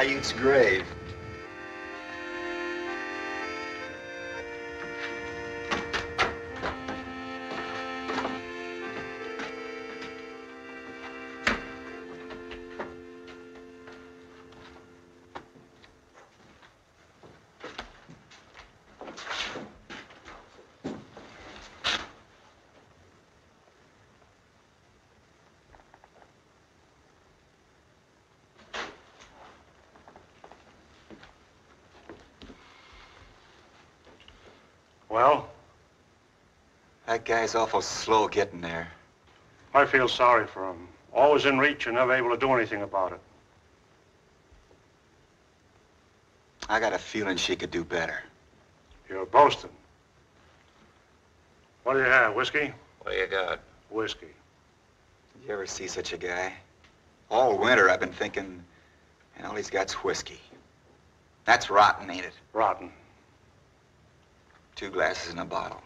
Paiute's grave. That guy's awful slow getting there. I feel sorry for him. Always in reach and never able to do anything about it. I got a feeling she could do better. You're boasting. What do you have, whiskey? What do you got? Whiskey. Did You ever see such a guy? All winter I've been thinking, and all he's got's whiskey. That's rotten, ain't it? Rotten. Two glasses in a bottle.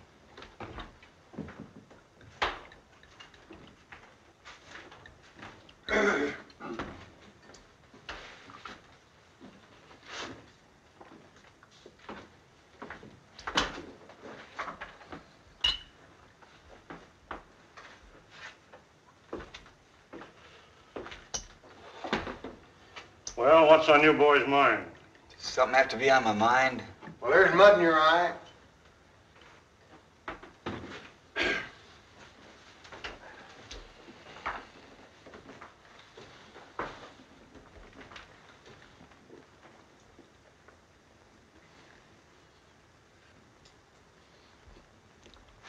Well, what's on you boys' mind? Something have to be on my mind. Well, there's mud in your eye.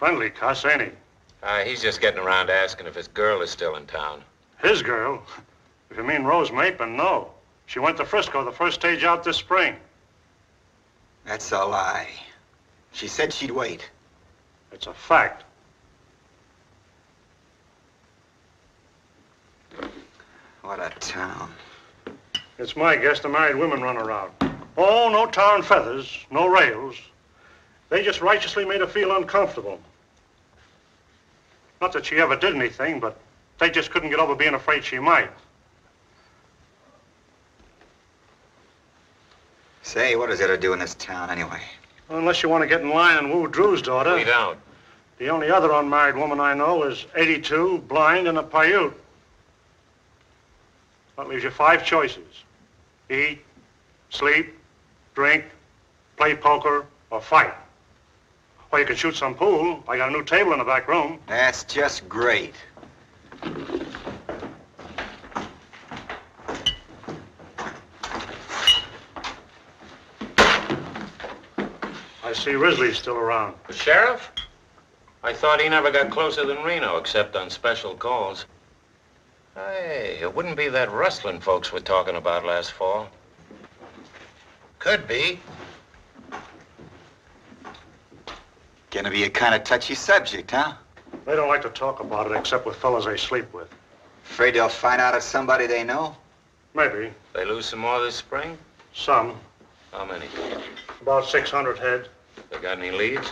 Friendly cuss, ain't he? Uh, he's just getting around asking if his girl is still in town. His girl? If you mean Rose Mapen, no. She went to Frisco the first stage out this spring. That's a lie. She said she'd wait. It's a fact. What a town. It's my guess the married women run around. Oh, no tar and feathers, no rails. They just righteously made her feel uncomfortable. Not that she ever did anything, but they just couldn't get over being afraid she might. Say, what is does that have to do in this town anyway? Unless you want to get in line and woo Drew's daughter. We don't. The only other unmarried woman I know is 82, blind, and a Paiute. That leaves you five choices. Eat, sleep, drink, play poker, or fight. Or you can shoot some pool. I got a new table in the back room. That's just great. I see Risley's still around. The sheriff? I thought he never got closer than Reno, except on special calls. Hey, it wouldn't be that rustling folks were talking about last fall. Could be. Gonna be a kind of touchy subject, huh? They don't like to talk about it except with fellas they sleep with. Afraid they'll find out it's somebody they know? Maybe. They lose some more this spring? Some. How many? About 600 head. They got any leads?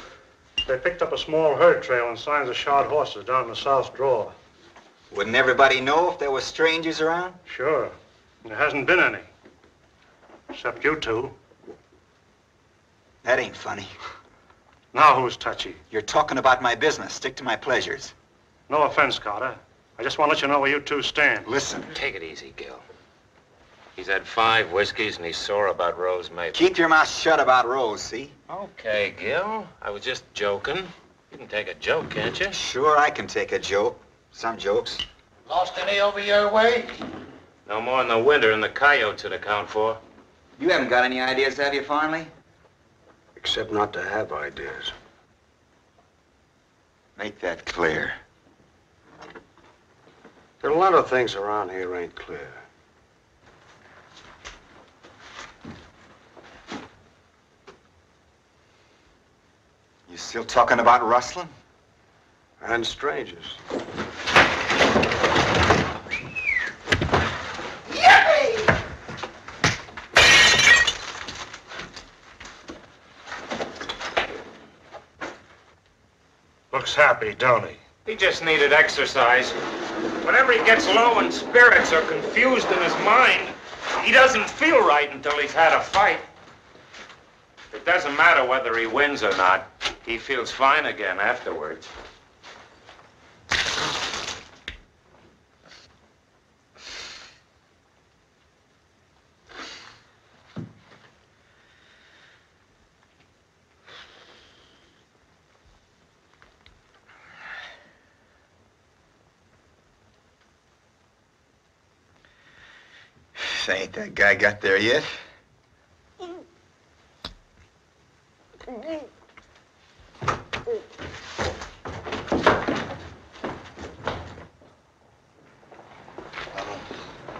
They picked up a small herd trail and signs of shod horses down in the south draw. Wouldn't everybody know if there were strangers around? Sure. There hasn't been any. Except you two. That ain't funny. Now who's touchy? You're talking about my business. Stick to my pleasures. No offense, Carter. I just want to let you know where you two stand. Listen, Take it easy, Gil. He's had five whiskeys and he's sore about Rose Mapen. keep your mouth shut about Rose, see? Okay, Gil. I was just joking. You can take a joke, can't you? Sure, I can take a joke. Some jokes. Lost any over your way? No more in the winter than the coyotes would account for. You haven't got any ideas, have you, Farnley? Except not to have ideas. Make that clear. There are a lot of things around here ain't clear. You still talking about rustling? And strangers. Looks happy, don't he? He just needed exercise. Whenever he gets low in spirits or confused in his mind, He doesn't feel right until he's had a fight. It doesn't matter whether he wins or not. He feels fine again afterwards. That guy got there yet? Oh,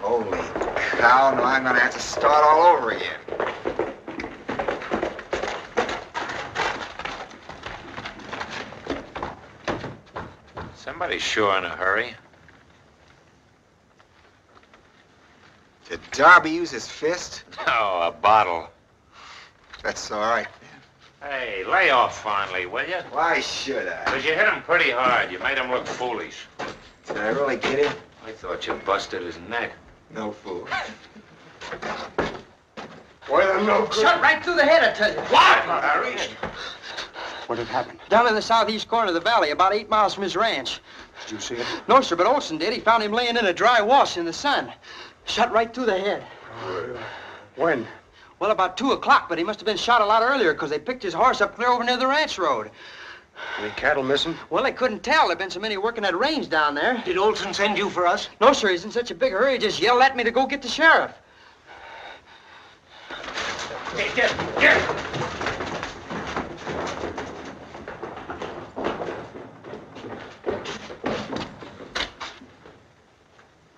holy cow, now I'm gonna have to start all over again. Somebody's sure in a hurry. Darby use his fist? No, oh, a bottle. That's all right. Hey, lay off finally, will you? Why should I? Because you hit him pretty hard. You made him look foolish. Did I really get him? I thought you busted his neck. No fool. Well, no good. Shot right through the head, I tell you. What, Harry? What had happened? Down in the southeast corner of the valley, about eight miles from his ranch. Did you see it? No, sir, but Olson did. He found him laying in a dry wash in the sun. Shot right through the head. Oh, when? Well, about 2 o'clock, but he must have been shot a lot earlier because they picked his horse up clear over near the ranch road. Any cattle missing? Well, they couldn't tell. There've been so many working that range down there. Did Olson send you for us? No, sir, he's in such a big hurry, he just yelled at me to go get the sheriff. Hey, get, get!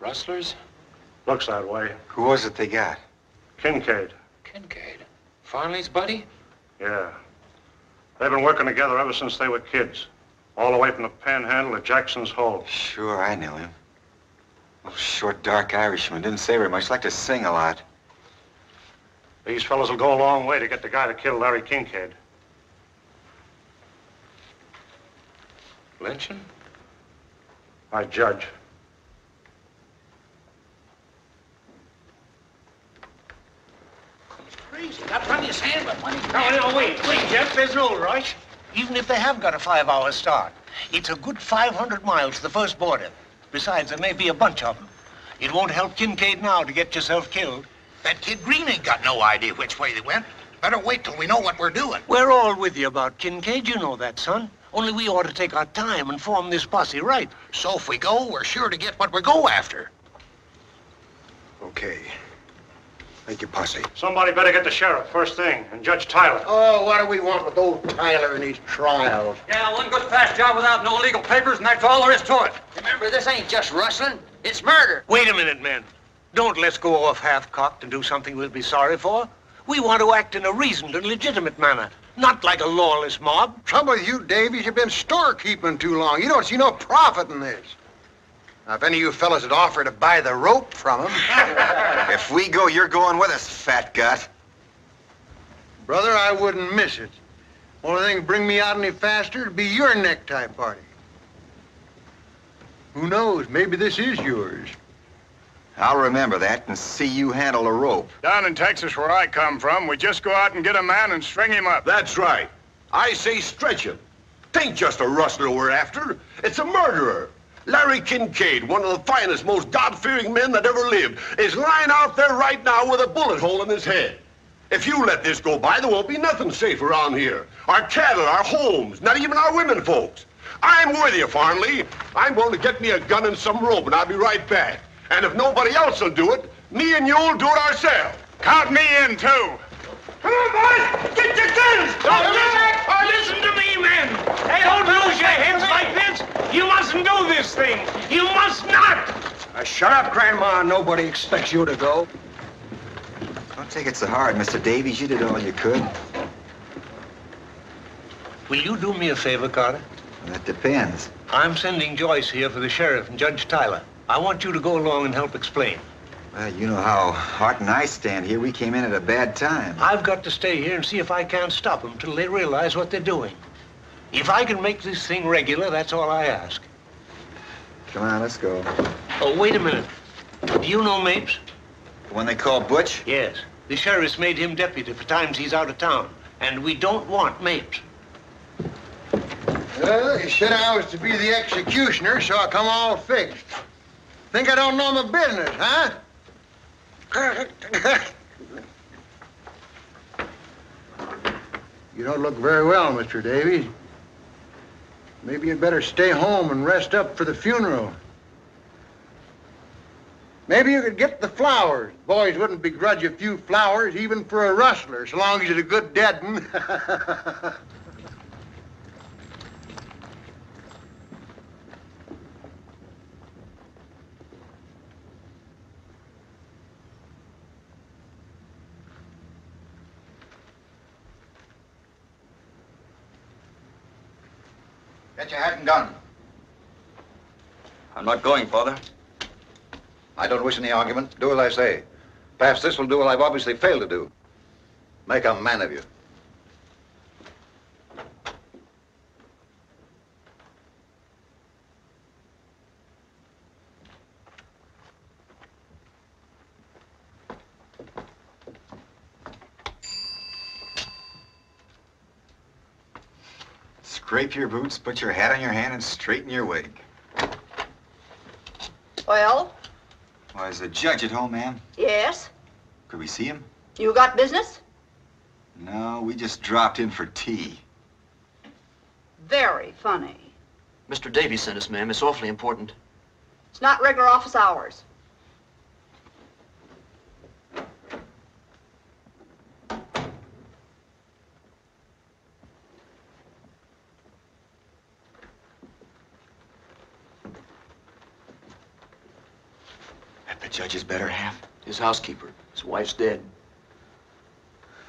Rustlers? Looks that way. Who was it they got? Kincaid. Kincaid. Farnley's buddy? Yeah. They've been working together ever since they were kids. All the way from the panhandle to Jackson's Hole. Sure, I knew him. Oh, short, dark Irishman. Didn't say very much. Liked to sing a lot. These fellows will go a long way to get the guy that killed Larry Kincaid. Lynching? I judge. Crazy. Got plenty of sand, but plenty of... No, no, wait, wait, Jeff. There's no rush. Even if they have got a five-hour start, it's a good 500 miles to the first border. Besides, there may be a bunch of them. It won't help Kincaid now to get yourself killed. That kid Green ain't got no idea which way they went. Better wait till we know what we're doing. We're all with you about Kincaid. You know that, son. Only we ought to take our time and form this posse right. So if we go, we're sure to get what we go after. Okay. Thank you, posse. Somebody better get the sheriff first thing, and Judge Tyler. Oh, what do we want with old Tyler and his trials? Yeah, one good fast job without no legal papers, and that's all there is to it. Remember, this ain't just rustling. It's murder. Wait a minute, men. Don't let's go off half-cocked and do something we'll be sorry for. We want to act in a reasoned and legitimate manner, not like a lawless mob. Trouble with you, Davies, you've been storekeeping too long. You don't see no profit in this. Now, if any of you fellas had offered to buy the rope from him, If we go, you're going with us, fat gut. brother, I wouldn't miss it. Only thing to bring me out any faster would be your necktie party. Who knows? Maybe this is yours. I'll remember that and see you handle a rope. Down in Texas, where I come from, we just go out and get a man and string him up. That's right. I say stretch him. Tain't just a rustler we're after. It's a murderer. Larry Kincaid, one of the finest, most God-fearing men that ever lived, is lying out there right now with a bullet hole in his head. If you let this go by, there won't be nothing safe around here. Our cattle, our homes, not even our women folks. I'm with you, Farnley. I'm going to get me a gun and some rope, and I'll be right back. And if nobody else will do it, me and you'll do it ourselves. Count me in, too. Come on, boys! Get your guns! Don't listen! Oh, listen to me, men! Hey, don't lose your heads like this! You mustn't do this thing! You must not! Uh, shut up, Grandma. Nobody expects you to go. Don't take it so hard, Mr. Davies. You did all you could. Will you do me a favor, Carter? That depends. I'm sending Joyce here for the sheriff and Judge Tyler. I want you to go along and help explain. Well, you know how Hart and I stand here. We came in at a bad time. I've got to stay here and see if I can't stop them till they realize what they're doing. If I can make this thing regular, that's all I ask. Come on, let's go. Oh, wait a minute. Do you know Mapes? The one they call Butch? Yes. The sheriff's made him deputy for times he's out of town. And we don't want Mapes. Well, you said I was to be the executioner, so I come all fixed. Think I don't know my business, huh? You don't look very well, Mr. Davies. Maybe you'd better stay home and rest up for the funeral. Maybe you could get the flowers. Boys wouldn't begrudge a few flowers, even for a rustler, so long as he's a good dead one. gun. I'm not going, Father. I don't wish any argument. Do as I say. Perhaps this will do what I've obviously failed to do. Make a man of you. Scrape your boots, put your hat on your hand, and straighten your wig. Well, Why, is the judge at home, ma'am? yes. Could we see him? You got business? No, we just dropped in for tea. Very funny. Mr. Davies sent us, ma'am. It's awfully important. It's not regular office hours. Judge's better half? His housekeeper. His wife's dead.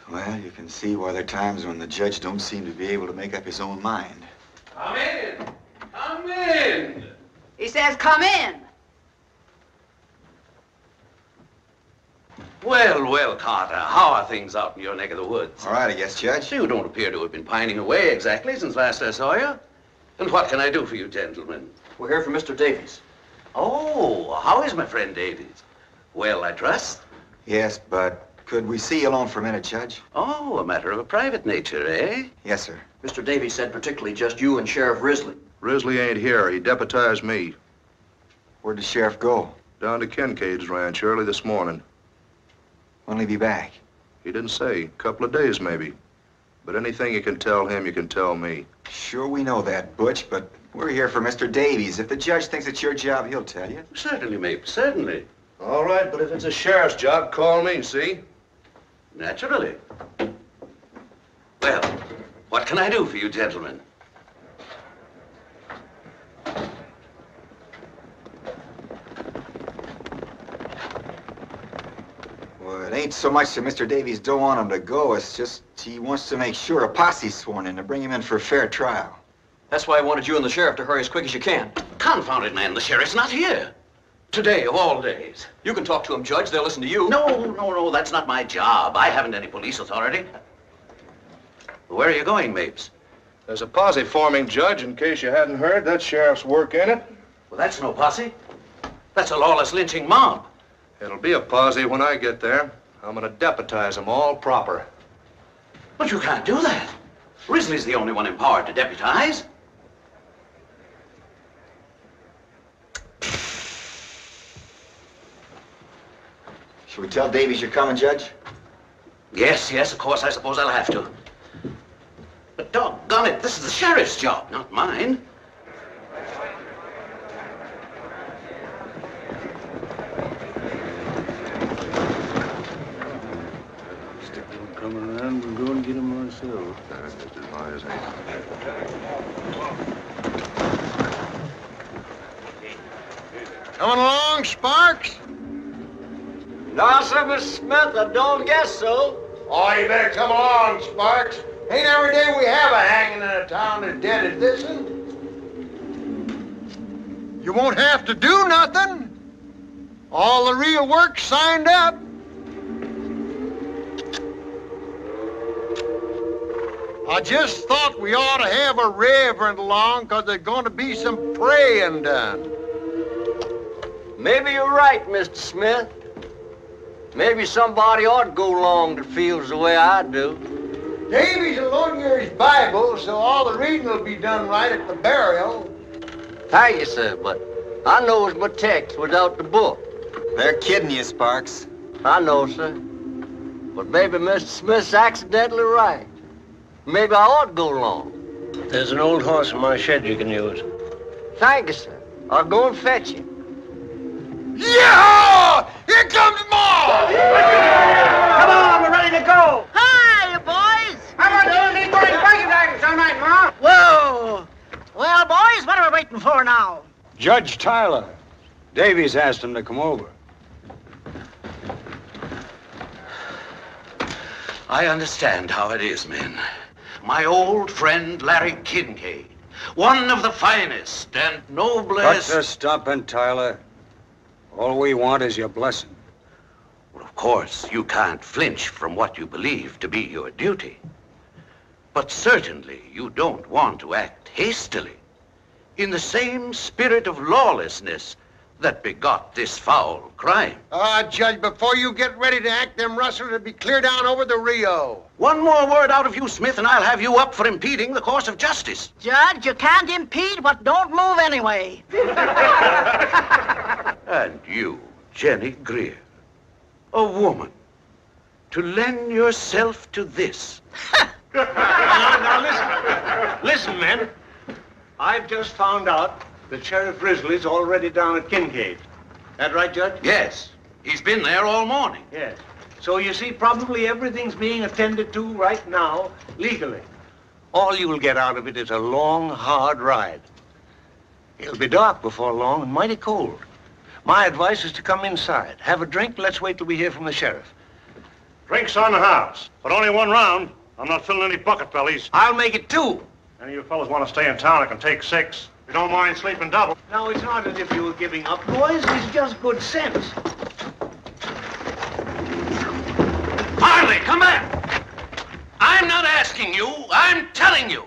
Well, you can see why there are times when the judge don't seem to be able to make up his own mind. Come in. Come in. He says, come in. Well, well, Carter, how are things out in your neck of the woods? All right, I guess, Judge. You don't appear to have been pining away exactly since last I saw you. And what can I do for you, gentlemen? We're here for Mr. Davies. Oh, how is my friend Davies? Well, I trust. Yes, but could we see you alone for a minute, Judge? Oh, a matter of a private nature, eh? Yes, sir. Mr. Davies said particularly just you and Sheriff Risley. Risley ain't here. He deputized me. Where'd the sheriff go? Down to Kincaid's ranch early this morning. When'll he be back? He didn't say. A couple of days, maybe. But anything you can tell him, you can tell me. Sure, we know that, Butch, but we're here for Mr. Davies. If the judge thinks it's your job, he'll tell you. Certainly, Mape, certainly. All right, but if it's a sheriff's job, call me, see? Naturally. Well, what can I do for you, gentlemen? Well, it ain't so much that Mr. Davies don't want him to go, it's just he wants to make sure a posse's sworn in to bring him in for a fair trial. That's why I wanted you and the sheriff to hurry as quick as you can. Confounded man, the sheriff's not here. Today of all days. You can talk to him, Judge. They'll listen to you. No, no, no, that's not my job. I haven't any police authority. Where are you going, Mapes? There's a posse forming, Judge, in case you hadn't heard. That sheriff's work in it. Well, that's no posse. That's a lawless lynching mob. It'll be a posse when I get there. I'm gonna deputize them all proper. But you can't do that. Risley's the only one empowered to deputize. Should we tell Davies you're coming, Judge? Yes, yes, of course, I suppose I'll have to. But doggone it, this is the sheriff's job, not mine. Coming around, we'll go and get him ourselves. That's just as high as Coming along, Sparks? No, sir, Mr. Smith, I don't guess so. Oh, you better come along, Sparks. Ain't every day we have a hanging in a town as dead as this one. You won't have to do nothing. All the real work signed up. I just thought we ought to have a reverend along because there's going to be some praying done. Maybe you're right, Mr. Smith. Maybe somebody ought to go along that feels the way I do. Davies will loan you his Bible, so all the reading will be done right at the burial. Thank you, sir, but I knows my text without the book. They're kidding you, Sparks. I know, sir. But maybe Mr. Smith's accidentally right. Maybe I ought to go along. There's an old horse in my shed you can use. Thank you, sir. I'll go and fetch him. Yeah! Here comes Ma! Come on, we're ready to go. Hi, boys. How about doing these boys breaking daggers tonight, Ma? Whoa. Well, boys, what are we waiting for now? Judge Tyler. Davies asked him to come over. I understand how it is, men. My old friend Larry Kincaid, one of the finest and noblest. Cut noblest. the stomping, Tyler. All we want is your blessing. Of course, you can't flinch from what you believe to be your duty. But certainly you don't want to act hastily in the same spirit of lawlessness that begot this foul crime. Ah, Judge, before you get ready to act, them rustlers will be clear down over the Rio. One more word out of you, Smith, and I'll have you up for impeding the course of justice. Judge, you can't impede what don't move anyway. And you, Jenny Greer, a woman, to lend yourself to this. now, now listen. Listen, men. I've just found out that Sheriff Risley's already down at Kincaid. That right, Judge? Yes. He's been there all morning. Yes. So you see, probably everything's being attended to right now legally. All you'll get out of it is a long, hard ride. It'll be dark before long and mighty cold. My advice is to come inside, have a drink, let's wait till we hear from the sheriff. Drinks on the house, but only one round. I'm not filling any bucket bellies. I'll make it two. Any of you fellas want to stay in town, I can take six. If you don't mind sleeping double. Now, it's not as if you were giving up, boys. It's just good sense. Farnley, come back! I'm not asking you, I'm telling you.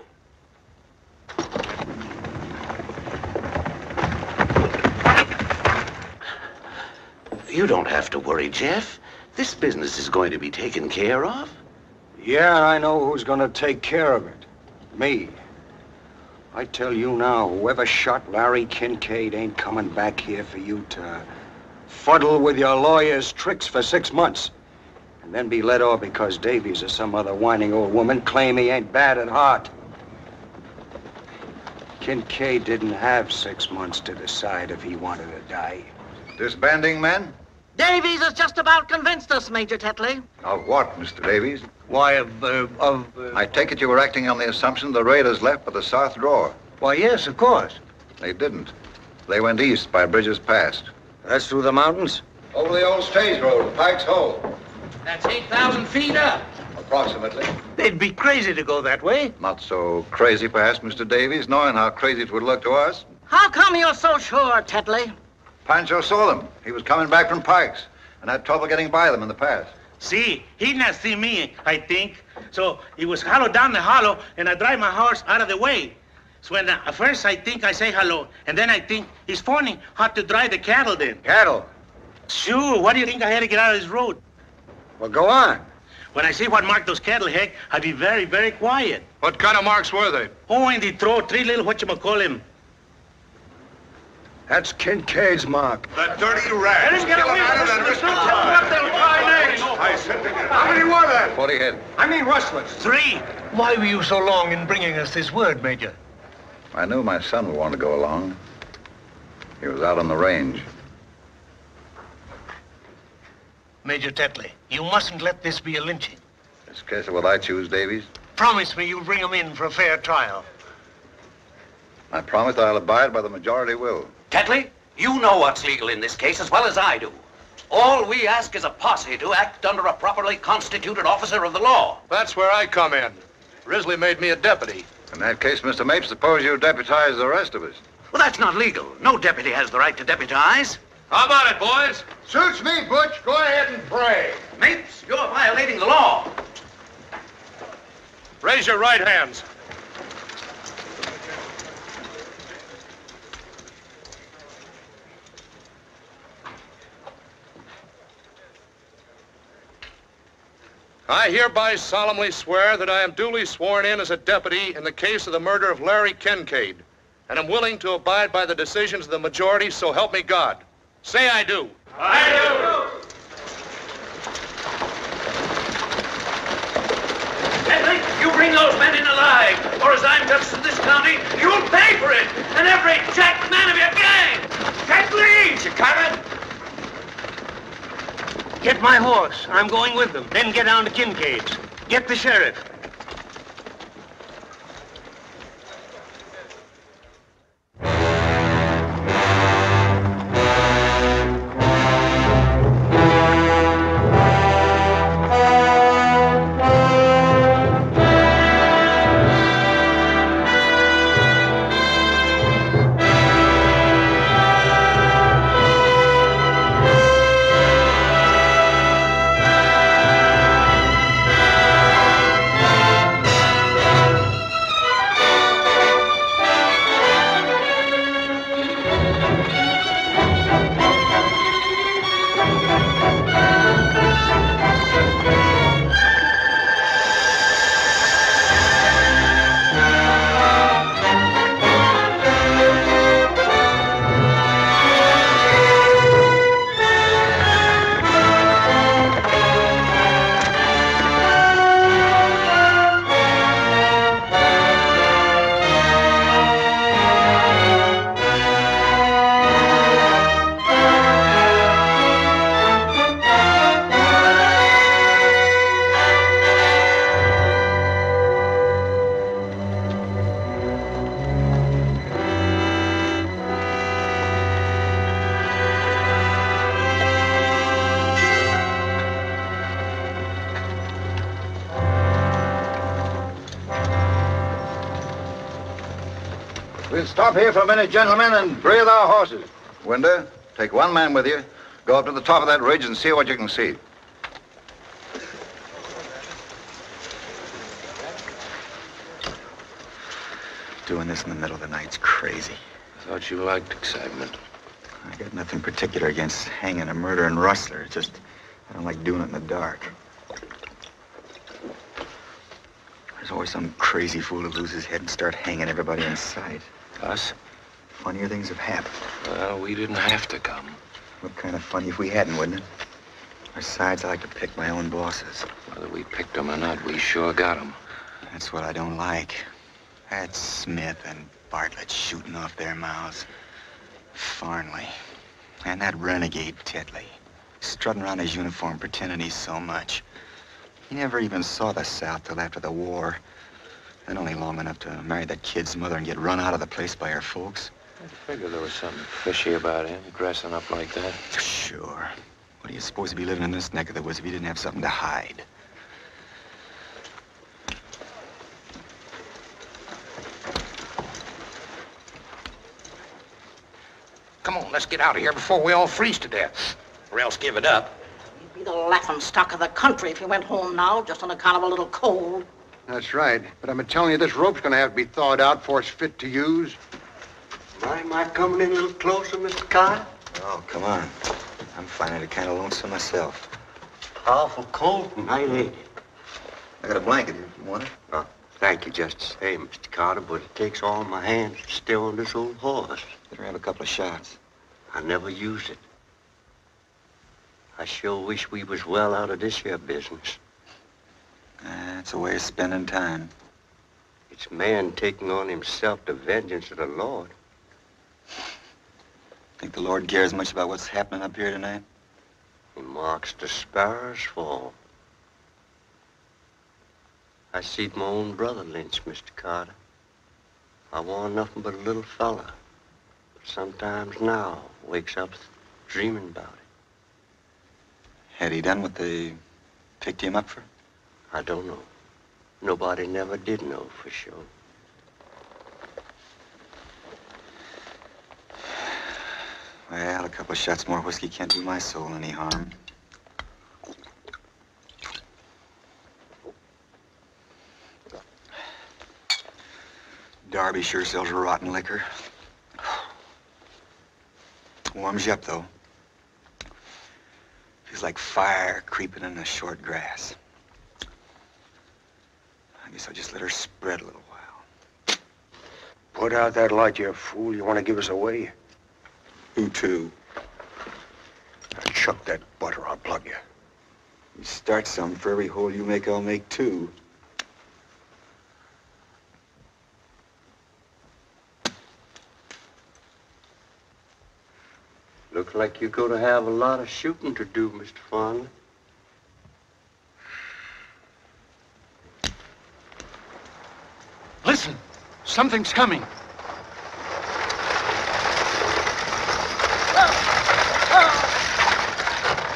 You don't have to worry, Jeff. This business is going to be taken care of. Yeah, I know who's gonna take care of it. Me. I tell you now, whoever shot Larry Kincaid ain't coming back here for you to fuddle with your lawyer's tricks for six months. And then be let off because Davies or some other whining old woman claim he ain't bad at heart. Kincaid didn't have six months to decide if he wanted to die. Disbanding men? Davies has just about convinced us, Major Tetley. Of what, Mr. Davies? Why, of, uh, of... Uh... I take it you were acting on the assumption the raiders left by the south drawer. Why, yes, of course. They didn't. They went east by Bridger's Pass. That's through the mountains? Over the old stage road, Pike's Hole. That's 8,000 feet up. Approximately. They'd be crazy to go that way. Not so crazy, perhaps, Mr. Davies, knowing how crazy it would look to us. How come you're so sure, Tetley? Pancho saw them. He was coming back from Pike's and had trouble getting by them in the pass. See, he did not see me, I think. So he was hollow down the hollow, and I drive my horse out of the way. So when uh, at first I think I say hello, and then I think he's phoning how to drive the cattle then. Cattle? Sure, what do you think I had to get out of this road? Well, go on. When I see what marked those cattle, heck, I be very, very quiet. What kind of marks were they? Oh, and they throw three little whatchamacallit. That's Kincaid's mark. That dirty rat. Let him get away from us. I said How many were there? Forty head. I mean rustlers. Three. Why were you so long in bringing us this word, Major? I knew my son would want to go along. He was out on the range. Major Tetley, you mustn't let this be a lynching. This case of what I choose, Davies. Promise me you'll bring him in for a fair trial. I promise I'll abide by the majority will. Tetley, you know what's legal in this case as well as I do. All we ask is a posse to act under a properly constituted officer of the law. That's where I come in. Risley made me a deputy. In that case, Mr. Mapes, suppose you deputize the rest of us. Well, that's not legal. No deputy has the right to deputize. How about it, boys? Suits me, Butch. Go ahead and pray. Mapes, you're violating the law. Raise your right hands. I hereby solemnly swear that I am duly sworn in as a deputy in the case of the murder of Larry Kincaid, and am willing to abide by the decisions of the majority, so help me God. Say I do. I do. Henry, you bring those men in alive, or as I'm justice of this county, you'll pay for it, and every jack man of your gang. Kathleen, you coming? Get my horse. I'm going with them. Then get down to Kincaid's. Get the sheriff. We'll stop here for a minute, gentlemen, and breathe our horses. Winder, take one man with you. Go up to the top of that ridge and see what you can see. Doing this in the middle of the night's crazy. I Thought you liked excitement. I got nothing particular against hanging a murdering rustler. It's just I don't like doing it in the dark. There's always some crazy fool who loses his head and start hanging everybody in sight. Us? Funnier things have happened. Well, we didn't have to come. What kind of funny if we hadn't, wouldn't it? Besides, I like to pick my own bosses. Whether we picked them or not, we sure got them. That's what I don't like. That's Smith and Bartlett shooting off their mouths. Farnley. And that renegade Tetley. Strutting around his uniform pretending he's so much. He never even saw the South till after the war. And only long enough to marry that kid's mother and get run out of the place by her folks. I figured there was something fishy about him, dressing up like that. Sure. What are you supposed he'd be living in this neck of the woods if you didn't have something to hide? Come on, let's get out of here before we all freeze to death. Or else give it up. You'd be the laughing stock of the country if you went home now, just on account of a little cold. That's right. But I'm telling you, this rope's gonna have to be thawed out before it's fit to use. Mind my coming in a little closer, Mr. Carter? Oh, come on. I'm finding it kind of lonesome myself. Powerful cold tonight, ain't it? I got a blanket here if you want it. Oh, thank you just the same, Mr. Carter, but it takes all my hands to steer on this old horse. Better have a couple of shots. I never use it. I sure wish we was well out of this here business. That's a way of spending time. It's man taking on himself the vengeance of the Lord. Think the Lord cares much about what's happening up here tonight? He marks the sparrows fall. I seed my own brother lynched, Mr. Carter. I warn't nothing but a little fella. But sometimes now wakes up dreaming about it. Had he done what they picked him up for? I don't know. Nobody never did know for sure. Well, a couple of shots more whiskey can't do my soul any harm. Darby sure sells rotten liquor. Warms you up, though. Feels like fire creeping in the short grass. I just let her spread a little while. Put out that light, you fool. You want to give us away? Who to? Now chuck that butter, I'll plug you. You start some. For every hole you make, I'll make two. Looks like you're going to have a lot of shooting to do, Mr. Farnley. Something's coming.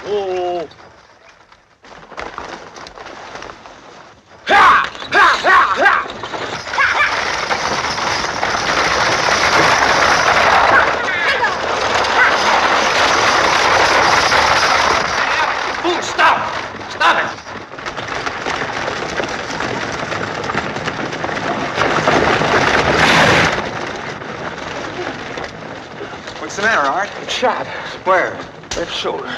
Oh. Fool, stop! Stop it! What's the matter, Art? Shot. Where? Left shoulder.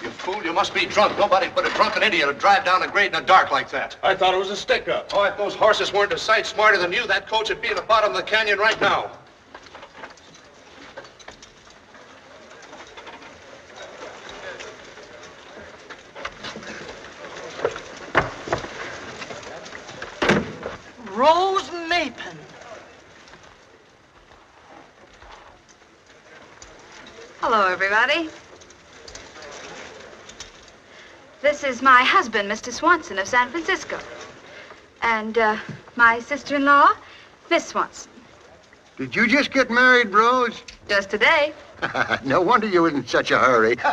You fool, you must be drunk. Nobody but a drunken idiot would drive down a grade in the dark like that. I thought it was a stick-up. Oh, if those horses weren't a sight smarter than you, that coach would be at the bottom of the canyon right now. Rose Mapen. Hello, everybody. This is my husband, Mr. Swanson of San Francisco. And uh, my sister-in-law, Miss Swanson. Did you just get married, Rose? Just today. no wonder you were in such a hurry.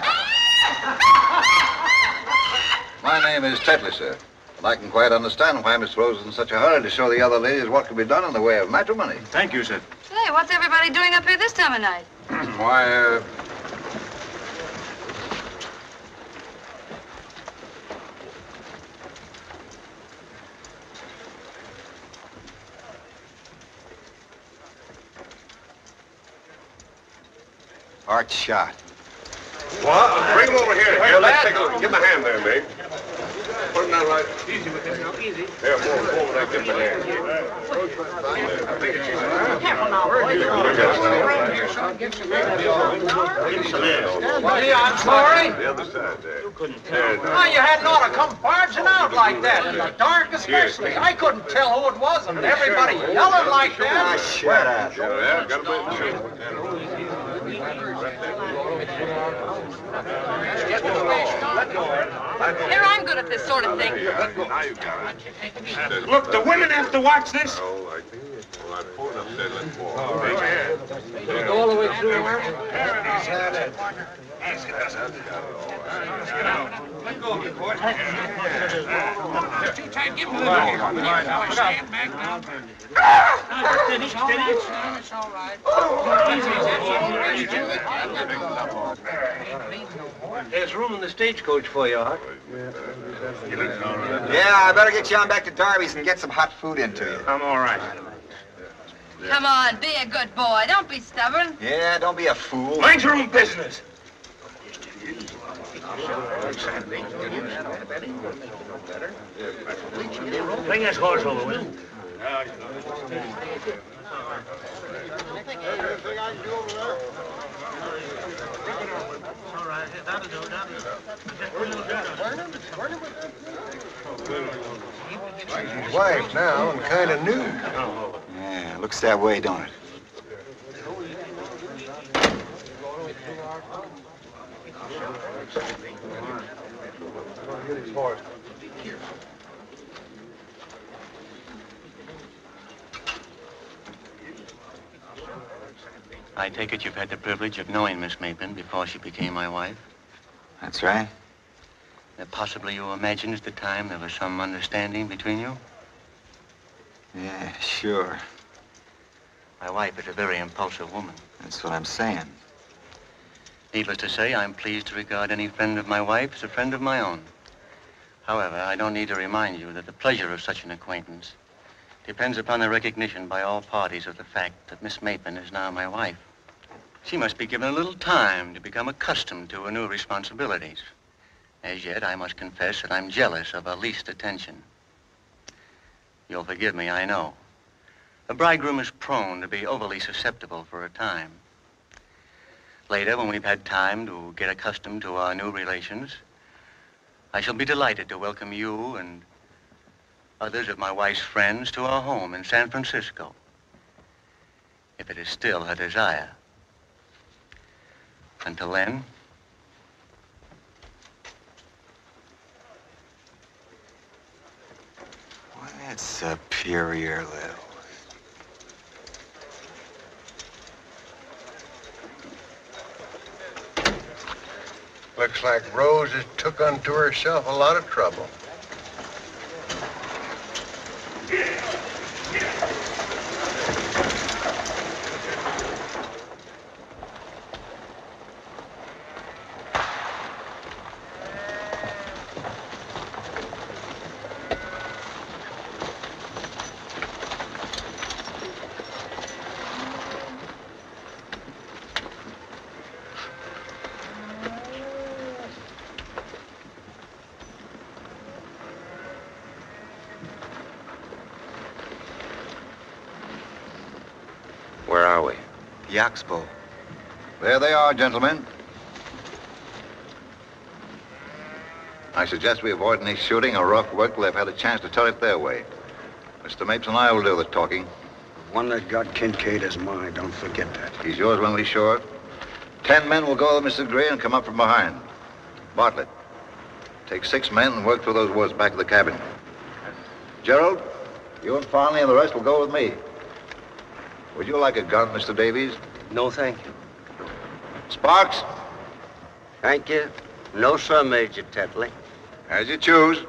My name is Tetley, sir. And I can quite understand why Miss Rose is in such a hurry to show the other ladies what can be done in the way of matrimony. Thank you, sir. Say, what's everybody doing up here this time of night? why, uh... Art shot. What? Bring him over here. Here, let's take a look. Give him a hand there, Meg. Put him down right. Easy with this now, easy. There, forward, forward. I give him a hand. Careful now, Buddy, I'm sorry. The other side there. You couldn't tell. Why, you hadn't ought to come barging out like that, in the dark especially. I couldn't tell who it was, and everybody yelling like that. Shut up. Yeah, got a Here, I'm good at this sort of thing. Now you got it. Look, the women have to watch this. Oh, I think. Well, I pulled up there. Let's walk. Big hand. Go all the way through, Mark. Let go of it, boy. Give him the Stand back now. Steady, steady. It's all right. There's room in the stagecoach for you, Art. Yeah, I better get you on back to Darby's and get some hot food into you. I'm all right. Come on, be a good boy. Don't be stubborn. Yeah, don't be a fool. Mind your own business. Bring his horse over, will you? All right, that'll do, that'll do. Just put a little dirt on it. Wife now and kind of new. Yeah, looks that way, don't it? I take it you've had the privilege of knowing Miss Mapen before she became my wife? That's right. That possibly you imagined at the time there was some understanding between you? Yeah, sure. My wife is a very impulsive woman. That's what I'm saying. Needless to say, I'm pleased to regard any friend of my wife as a friend of my own. However, I don't need to remind you that the pleasure of such an acquaintance depends upon the recognition by all parties of the fact that Miss Maitland is now my wife. She must be given a little time to become accustomed to her new responsibilities. As yet, I must confess that I'm jealous of her least attention. You'll forgive me, I know. A bridegroom is prone to be overly susceptible for a time. Later, when we've had time to get accustomed to our new relations, I shall be delighted to welcome you and others of my wife's friends to our home in San Francisco, if it is still her desire. Until then, Why, superior, Lil. Looks like Rose has took unto herself a lot of trouble. Where are we? The Oxbow. There they are, gentlemen. I suggest we avoid any shooting or rough work till they've had a chance to tell it their way. Mr. Mapes and I will do the talking. The one that got Kincaid is mine. Don't forget that. He's yours when we shore. Ten men will go with Mrs. Gray and come up from behind. Bartlett, take six men and work through those woods back of the cabin. Gerald, you and Farnley and the rest will go with me. Would you like a gun, Mr. Davies? No, thank you. Sparks? Thank you. No, sir, Major Tetley. As you choose.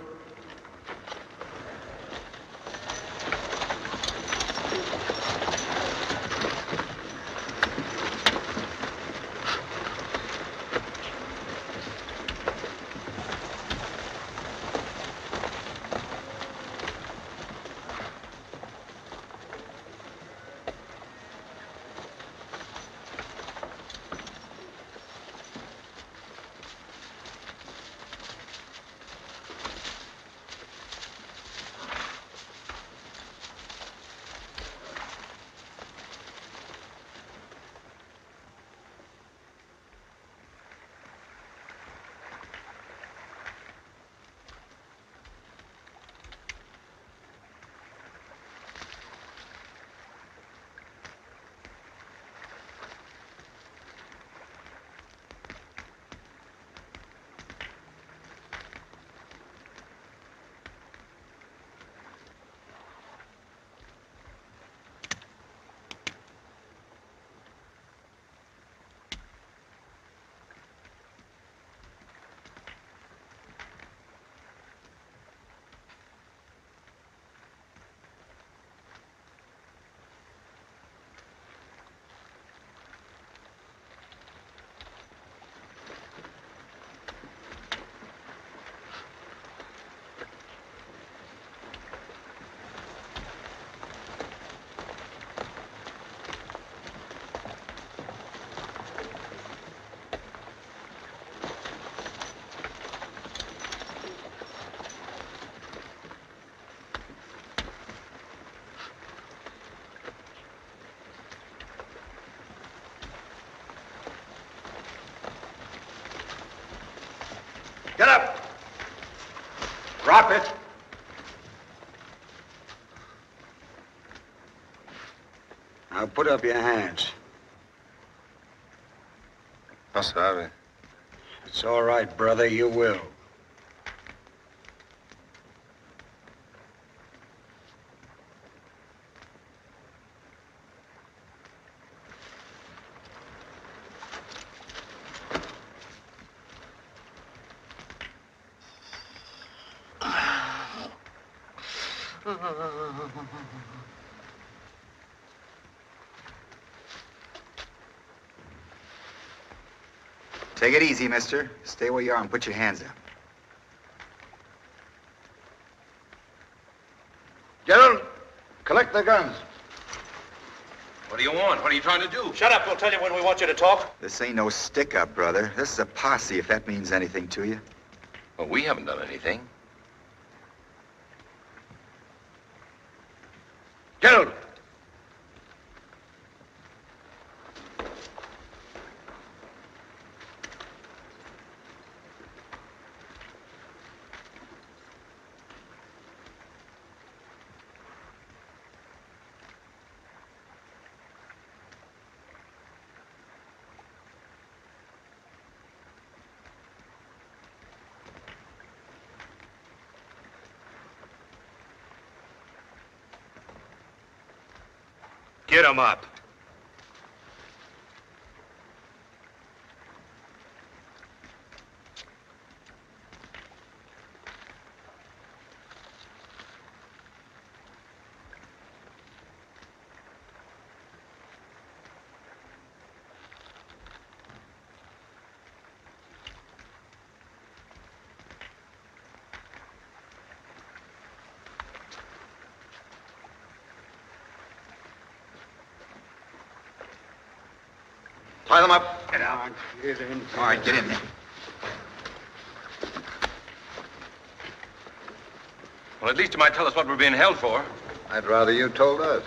Drop it! Now put up your hands. No sabe. It's all right, brother. You will. Take it easy, mister. Stay where you are and put your hands up. Gerald, collect the guns. What do you want? What are you trying to do? Shut up. We'll tell you when we want you to talk. This ain't no stick-up, brother. This is a posse, if that means anything to you. Well, we haven't done anything. Gerald! Get him up. Tie them up. Get out. Get in. All right, get in there. Well, at least you might tell us what we're being held for. I'd rather you told us.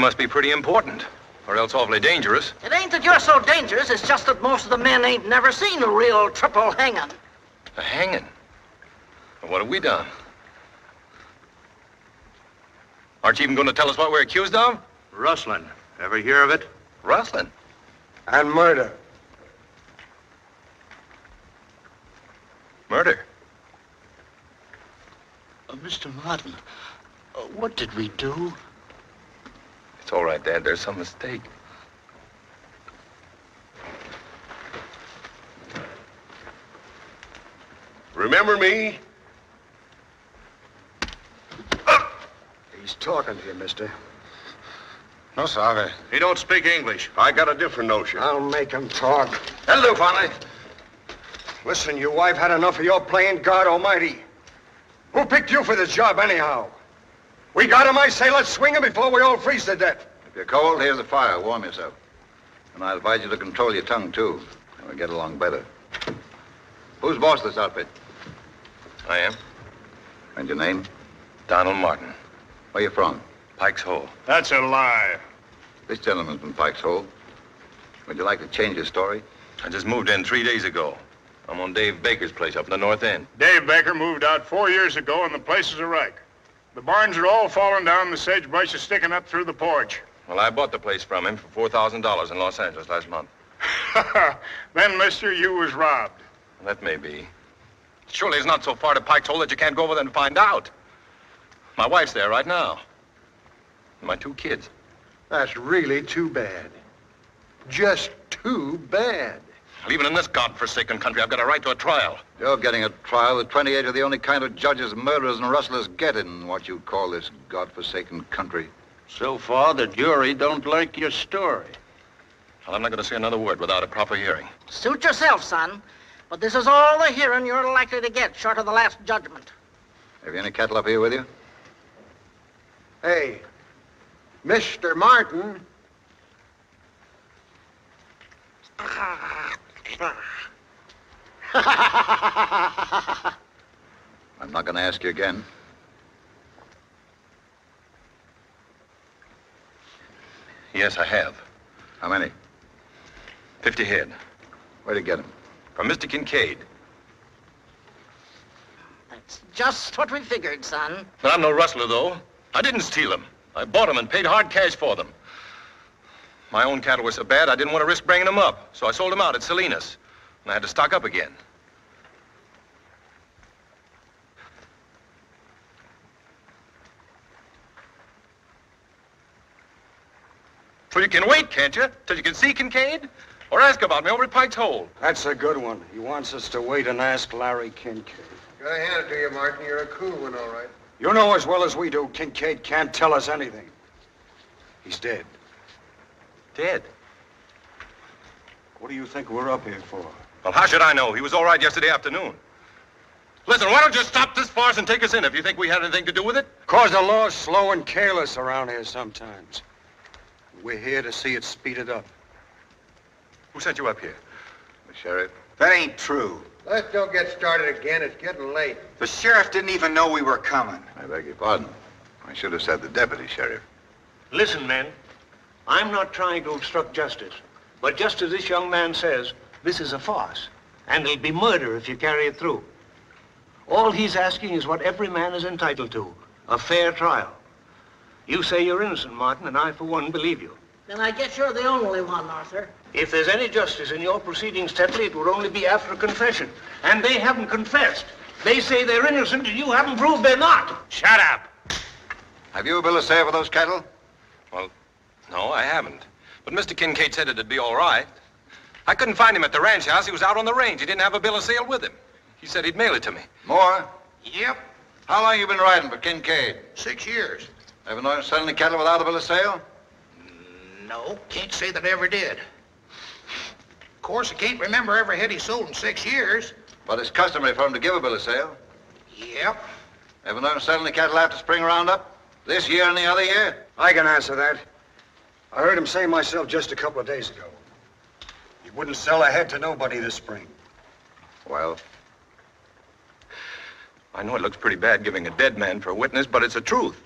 Must be pretty important, or else awfully dangerous. It ain't that you're so dangerous, it's just that most of the men ain't never seen a real triple hanging. A hanging? Well, what have we done? Aren't you even going to tell us what we're accused of? Rustling. Ever hear of it? Rustling. And murder. Murder. Uh, Mr. Martin, uh, what did we do? It's all right, Dad. There's some mistake. Remember me? He's talking to you, mister. No, sir. He don't speak English. I got a different notion. I'll make him talk. That'll do, Farnley. Listen, your wife had enough of your playing God Almighty. Who picked you for this job, anyhow? We got him, I say. Let's swing him before we all freeze to death. If you're cold, here's a fire. Warm yourself. And I advise you to control your tongue, too. And we'll get along better. Who's boss of this outfit? I am. And your name? Donald Martin. Where are you from? Pike's Hole. That's a lie. This gentleman's from Pike's Hole. Would you like to change your story? I just moved in three days ago. I'm on Dave Baker's place up in the north end. Dave Baker moved out four years ago, and the place is a wreck. The barns are all falling down, the sagebrush is sticking up through the porch. Well, I bought the place from him for $4,000 in Los Angeles last month. then, mister, you was robbed. That may be. Surely it's not so far to Pike's Hole that you can't go over there and find out. My wife's there right now. And my two kids. That's really too bad. Just too bad. Well, even in this godforsaken country, I've got a right to a trial. You're getting a trial that 28 are the only kind of judges murderers and rustlers get in what you call this godforsaken country. So far, the jury don't like your story. Well, I'm not going to say another word without a proper hearing. Suit yourself, son. But this is all the hearing you're likely to get, short of the last judgment. Have you any cattle up here with you? Hey, Mr. Martin. Ah. I'm not going to ask you again. Yes, I have. How many? 50 head. Where'd you get them? From Mr. Kincaid. That's just what we figured, son. But I'm no rustler, though. I didn't steal them. I bought them and paid hard cash for them. My own cattle were so bad, I didn't want to risk bringing them up. So I sold them out at Salinas. And I had to stock up again. Well, you can wait, can't you? Till you can see Kincaid? Or ask about me over at Pike's Hole. That's a good one. He wants us to wait and ask Larry Kincaid. Gotta hand it to you, Martin. You're a cool one, all right. You know as well as we do, Kincaid can't tell us anything. He's dead. Dead? What do you think we're up here for? Well, how should I know? He was all right yesterday afternoon. Listen, why don't you stop this farce and take us in if you think we had anything to do with it? Cause the law's slow and careless around here sometimes. We're here to see it speeded up. Who sent you up here? The sheriff. That ain't true. Let's don't get started again. It's getting late. The sheriff didn't even know we were coming. I beg your pardon. I should have said the deputy sheriff. Listen, men. I'm not trying to obstruct justice. But just as this young man says, this is a farce. And it'll be murder if you carry it through. All he's asking is what every man is entitled to, a fair trial. You say you're innocent, Martin, and I, for one, believe you. Then I guess you're the only one, Arthur. If there's any justice in your proceedings, Tetley, it would only be after a confession. And they haven't confessed. They say they're innocent, and you haven't proved they're not. Shut up! Have you a bill of sale for those cattle? Well, no, I haven't. But Mr. Kincaid said it'd be all right. I couldn't find him at the ranch house. He was out on the range. He didn't have a bill of sale with him. He said he'd mail it to me. More? Yep, How long you been riding for Kincaid? six years. Ever known him sell any cattle without a bill of sale? No, can't say that I ever did. Of course, I can't remember every head he sold in six years. But it's customary for him to give a bill of sale. Yep. Ever known him sell any cattle after spring roundup? This year and the other year? I can answer that. I heard him say myself just a couple of days ago. He wouldn't sell a head to nobody this spring. Well, I know it looks pretty bad giving a dead man for a witness, but it's the truth.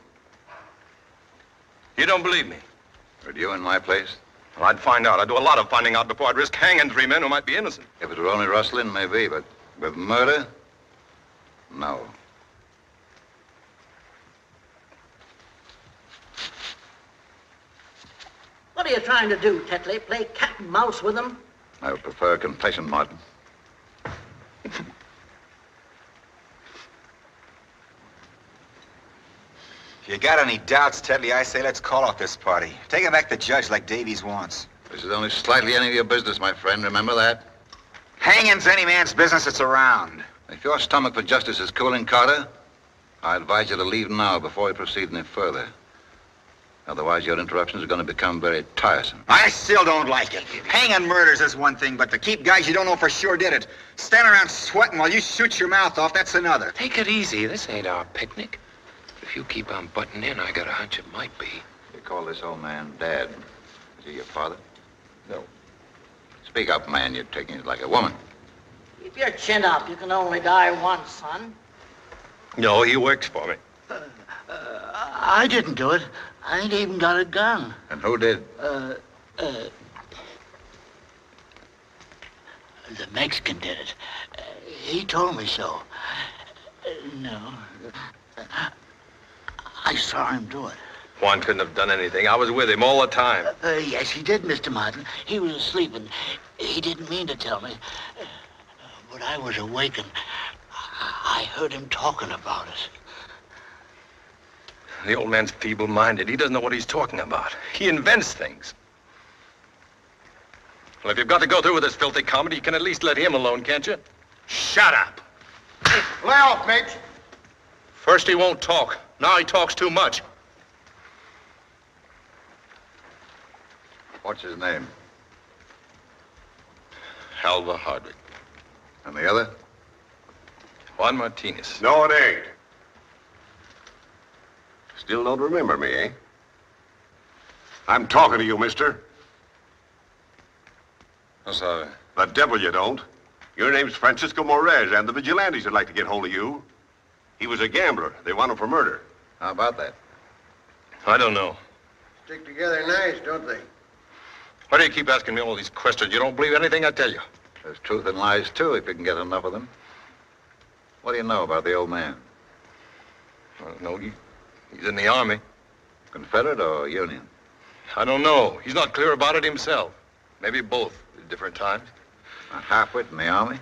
You don't believe me? would you in my place? Well, I'd find out. I'd do a lot of finding out before I'd risk hanging three men who might be innocent. If it were only rustling, maybe, but with murder? No. What are you trying to do, Tetley? Play cat and mouse with them? I would prefer a confession, Martin. If you got any doubts, Tetley, I say let's call off this party. Take him back to judge like Davies wants. This is only slightly any of your business, my friend. Remember that? Hanging's any man's business that's around. If your stomach for justice is cooling, Carter, I advise you to leave now before you proceed any further. Otherwise, your interruptions are going to become very tiresome. I still don't like it. Hanging murders is one thing, but to keep guys you don't know for sure did it, stand around sweating while you shoot your mouth off, that's another. Take it easy. This ain't our picnic. If you keep on butting in, I got a hunch it might be. You call this old man Dad. Is he your father? No. Speak up, man. You're taking it like a woman. Keep your chin up. You can only die once, son. No, he works for me. I didn't do it. I ain't even got a gun. And who did? Uh, uh, the Mexican did it. Uh, he told me so. Uh, no. I saw him do it. Juan couldn't have done anything. I was with him all the time. Uh, yes, he did, Mr. Martin. He was asleep and he didn't mean to tell me. Uh, But I was awake and I heard him talking about it. The old man's feeble-minded. He doesn't know what he's talking about. He invents things. Well, if you've got to go through with this filthy comedy, you can at least let him alone, can't you? Shut up. Lay off, mates. First he won't talk. Now he talks too much. What's his name? Alva Hardwick. And the other? Juan Martinez. No, it ain't. Still don't remember me, eh? I'm talking to you, mister. I'm sorry. The devil you don't. Your name's Francisco Morez, and the vigilantes would like to get hold of you. He was a gambler. They want him for murder. How about that? I don't know. Stick together nice, don't they? Why do you keep asking me all these questions? You don't believe anything I tell you. There's truth in lies, too, if you can get enough of them. What do you know about the old man? I don't know. He, he's in the Army. Confederate or Union? I don't know. He's not clear about it himself. Maybe both at different times. A halfwit in the Army?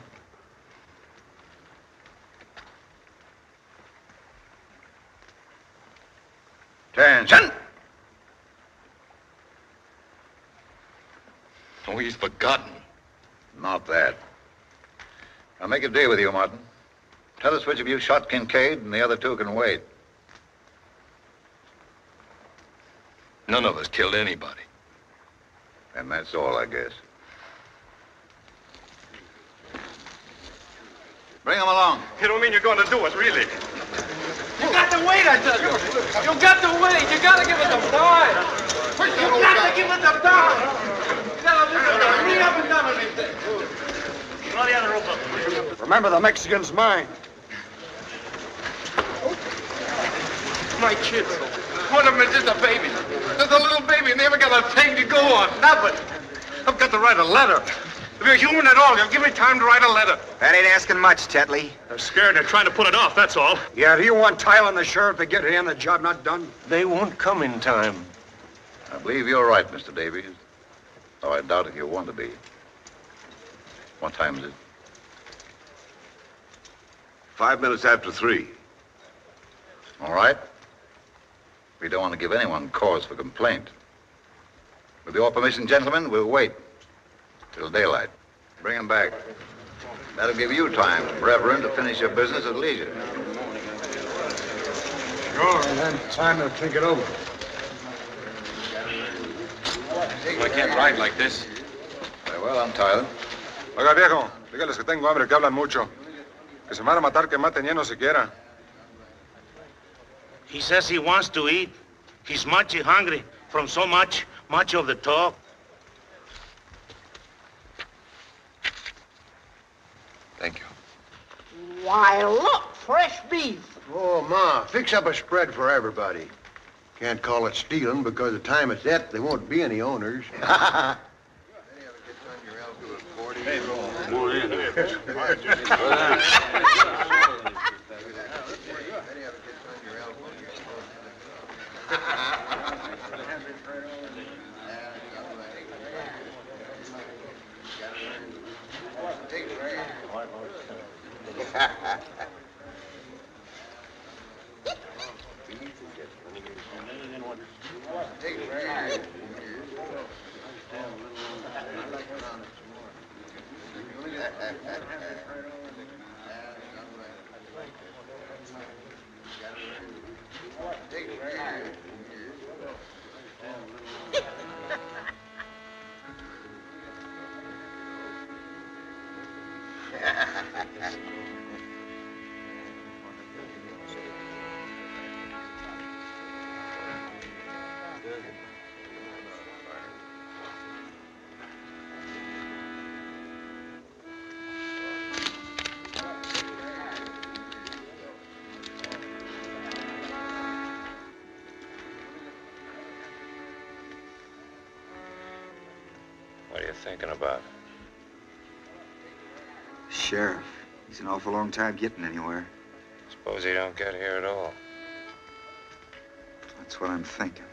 Attention! Oh, he's forgotten. Not that. I'll make a deal with you, Martin. Tell us which of you shot Kincaid, and the other two can wait. None of us killed anybody. And that's all, I guess. Bring him along. You don't mean you're going to do it, really? You got to wait, I tell you. You got to wait. You got to give it some time. You got to give us some time. You got to listen to me up and down everything. Remember the Mexican's mind. My kids. One of them is just a baby. Just a little baby, and they haven't got a thing to go on. Nothing. I've got to write a letter. If you're human at all, you'll give me time to write a letter. That ain't asking much, Tetley. They're scared. They're trying to put it off, that's all. Yeah, do you want Tyler and the sheriff to get here and the job not done? They won't come in time. I believe you're right, Mr. Davies. Though I doubt if you want to be. What time is it? Five minutes after three. All right. We don't want to give anyone cause for complaint. With your permission, gentlemen, we'll wait till daylight. Bring him back. That'll give you time, Reverend, to finish your business at leisure. Sure, and then time to think it over. I can't ride like this. Very well, I'm Tyler. Oiga, viejo, dígales que tengo hambre, que hablan mucho. Que se van a matar, que maten lleno siquiera. He says he wants to eat. He's much hungry from so much, much of the talk. Thank you. Why, look, fresh beef. Oh, Ma, fix up a spread for everybody. Can't call it stealing because the time it's at, there won't be any owners. What are you Ha ha ha. Thinking about? Sheriff, he's an awful long time getting anywhere. Suppose he don't get here at all. That's what I'm thinking.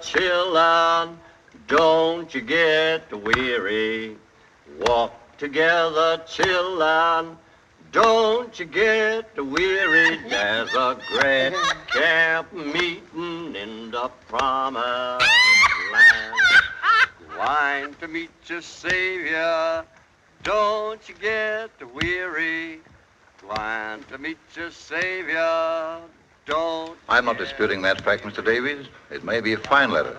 Children. Don't you get weary. Walk together, children. Don't you get weary. There's a great camp meeting in the promised land. Wine to meet your Savior. Don't you get weary. Glad to meet your savior. Don't. I'm not disputing that fact, Mr. Davies. It may be a fine letter.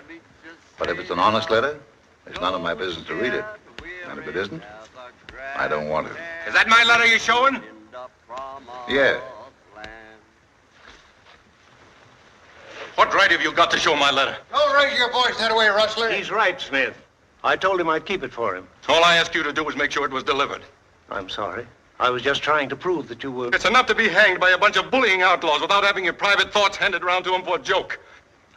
But if it's an honest letter, it's none of my business to read it. And if it isn't, I don't want it. Is that my letter you're showing? Yeah. What right have you got to show my letter? Don't raise your voice that way, Rustler. He's right, Smith. I told him I'd keep it for him. All I asked you to do was make sure it was delivered. I'm sorry. I was just trying to prove that you were... It's enough to be hanged by a bunch of bullying outlaws without having your private thoughts handed around to them for a joke.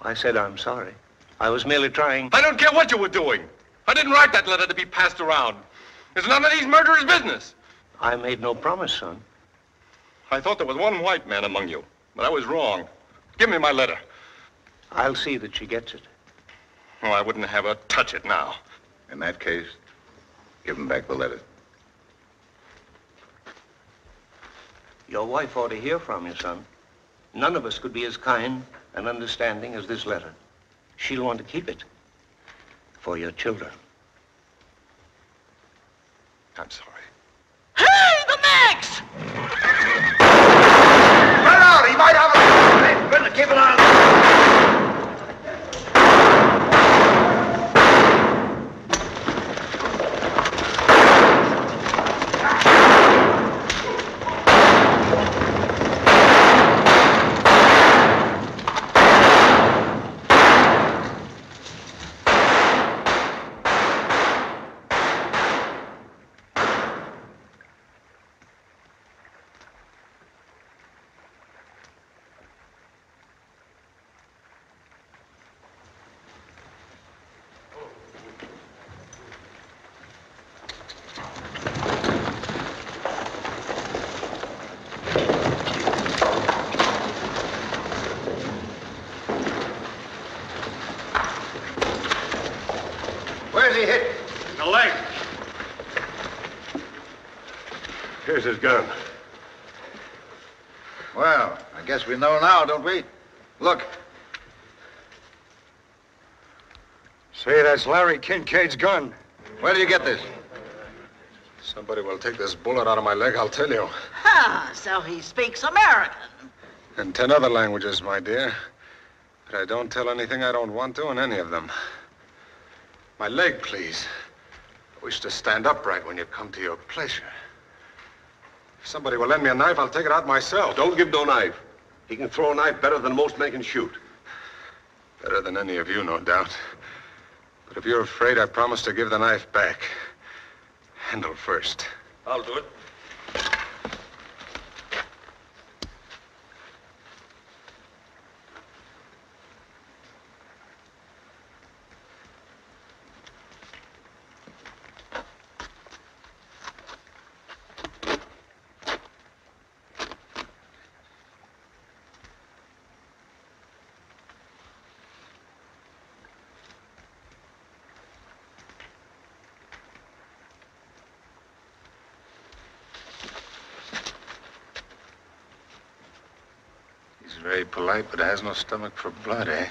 I said I'm sorry. I was merely trying... I don't care what you were doing. I didn't write that letter to be passed around. It's none of these murderers' business. I made no promise, son. I thought there was one white man among you, but I was wrong. Give me my letter. I'll see that she gets it. Oh, I wouldn't have her touch it now. In that case, give him back the letter. Your wife ought to hear from you, son. None of us could be as kind and understanding as this letter. She'll want to keep it for your children. I'm sorry. Hey, the Max! Run out! He might have a... Better keep it on. Where's he hit? The leg. Here's his gun. Well, I guess we know now, don't we? Look. Say, that's Larry Kincaid's gun. Where do you get this? Somebody will take this bullet out of my leg, I'll tell you. Ah, so he speaks American. And ten other languages, my dear. But I don't tell anything I don't want to in any of them. My leg, please. I wish to stand upright when you come to your pleasure. If somebody will lend me a knife, I'll take it out myself. Don't give no knife. He can throw a knife better than most men can shoot. Better than any of you, no doubt. But if you're afraid, I promise to give the knife back. Handle first. I'll do it. He's polite, but has no stomach for blood, eh?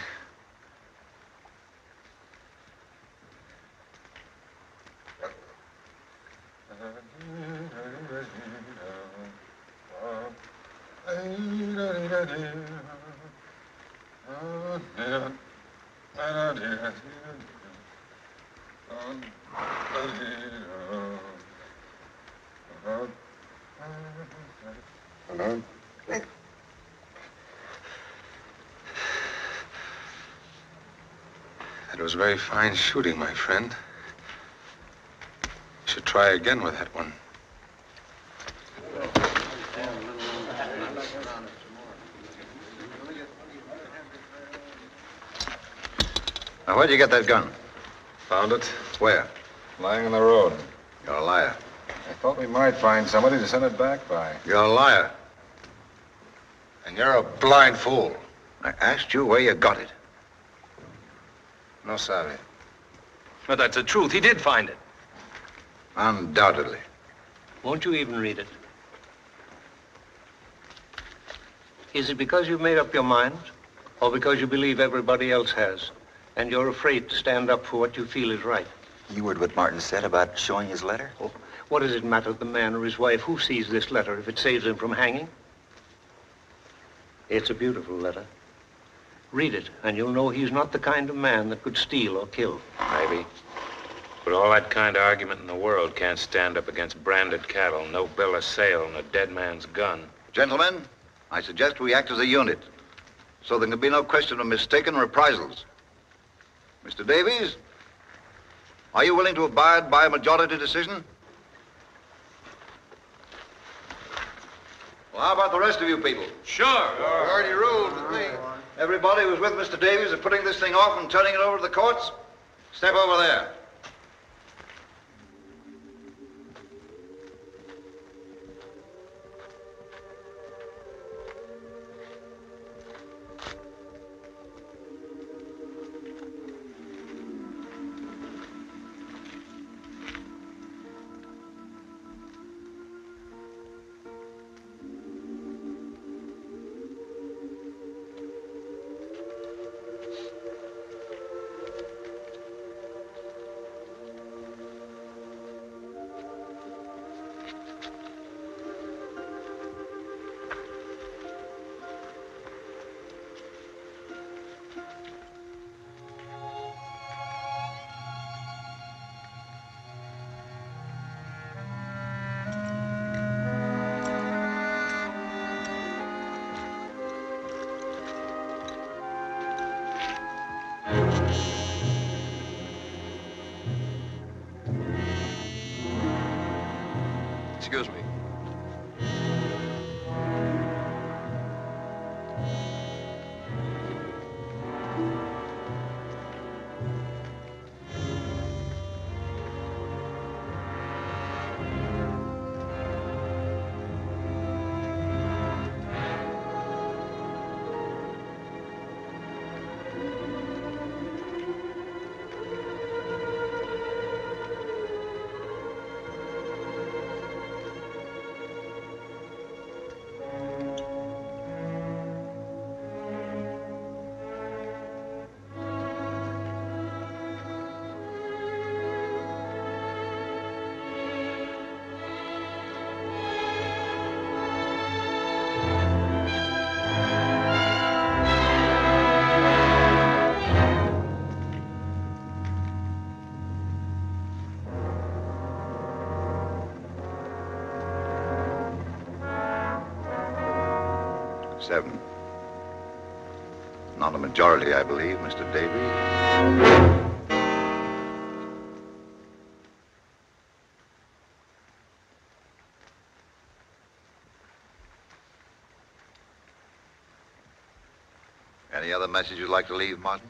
That was very fine shooting, my friend. You should try again with that one. Now, where'd you get that gun? Found it? Where? Lying on the road. You're a liar. I thought we might find somebody to send it back by. You're a liar. And you're a blind fool. I asked you where you got it. Sabe. But that's the truth. He did find it. Undoubtedly. Won't you even read it? Is it because you've made up your mind, or because you believe everybody else has, and you're afraid to stand up for what you feel is right? You heard what Martin said about showing his letter? Oh, What does it matter to the man or his wife who sees this letter if it saves him from hanging? It's a beautiful letter. Read it, and you'll know he's not the kind of man that could steal or kill. Maybe. But all that kind of argument in the world can't stand up against branded cattle, no bill of sale, and a dead man's gun. Gentlemen, I suggest we act as a unit, so there can be no question of mistaken reprisals. Mr. Davies, are you willing to abide by a majority decision? Well, how about the rest of you people? Sure. Already ruled with me. Everybody who's with Mr. Davies of putting this thing off and turning it over to the courts, step over there. Majority, I believe, Mr. Davies. Any other message you'd like to leave, Martin?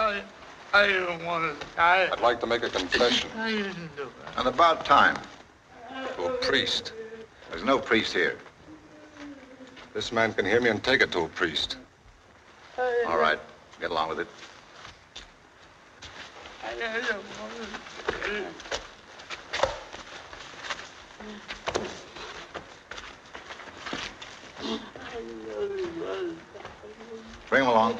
I, I don't want to die. I'd like to make a confession I didn't do that. And about time. A priest. There's no priest here. This man can hear me and take it to a priest. All right. Get along with it. Bring him along.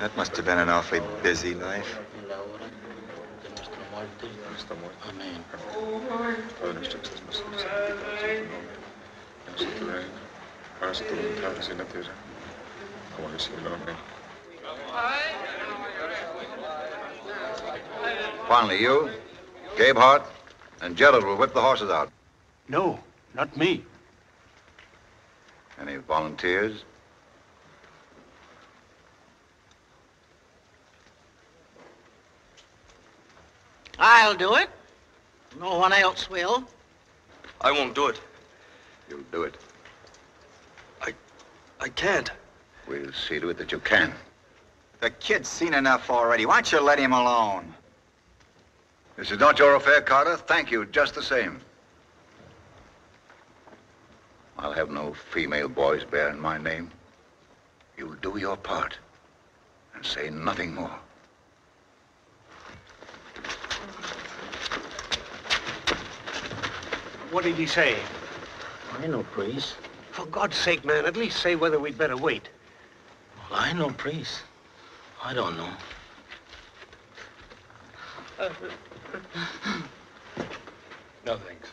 That must have been an awfully busy life. Finally, you, Gabe Hart, and Gerald will whip the horses out. No, not me. Any volunteers? I'll do it. No one else will. I won't do it. You'll do it. I I can't. We'll see to it that you can. The kid's seen enough already. Why don't you let him alone? This is not your affair, Carter. Thank you, just the same. I'll have no female boys bearing my name. You'll do your part. And say nothing more. What did he say? I know, priest. For God's sake, man, at least say whether we'd better wait. Well, I know, priest. I don't know. Uh, No, thanks.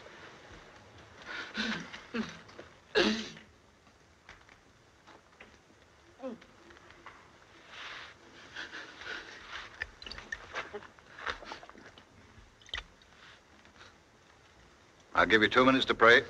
I'll give you two minutes to pray.